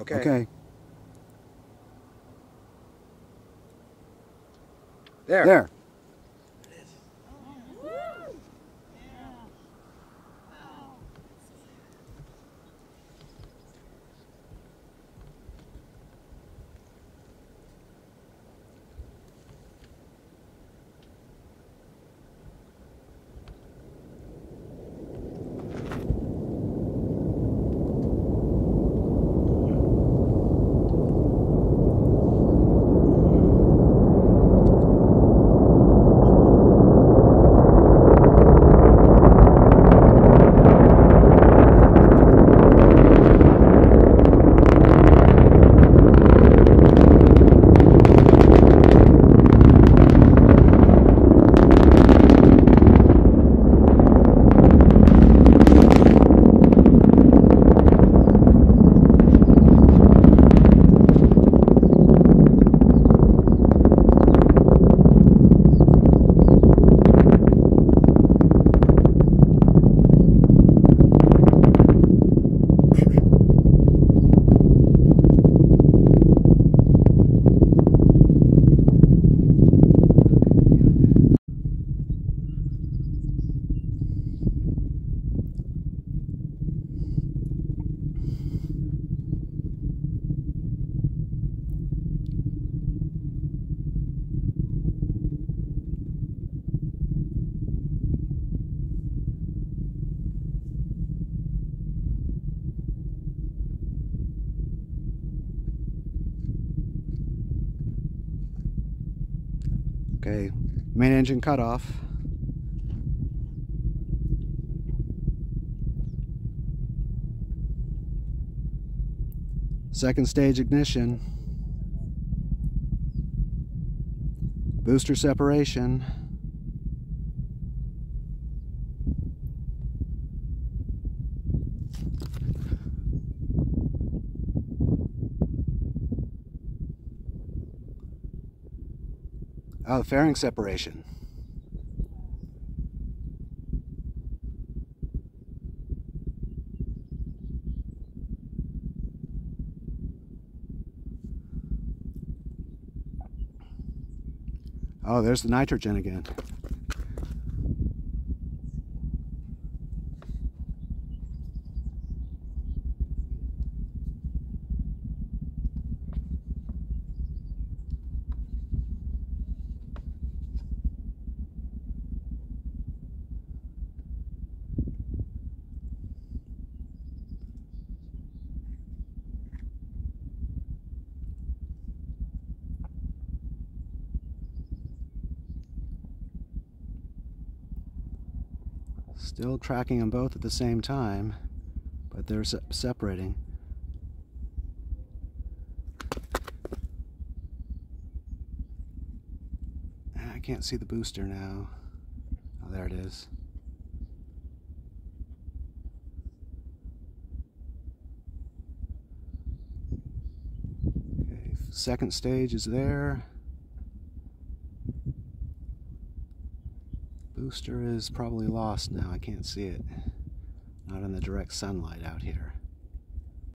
Okay. Okay. There. There. Main engine cut off. Second stage ignition. Booster separation. Oh, fairing separation. Oh, there's the nitrogen again. Still tracking them both at the same time, but they're se separating. Ah, I can't see the booster now. Oh, there it is. Okay, second stage is there. Booster is probably lost now. I can't see it. Not in the direct sunlight out here.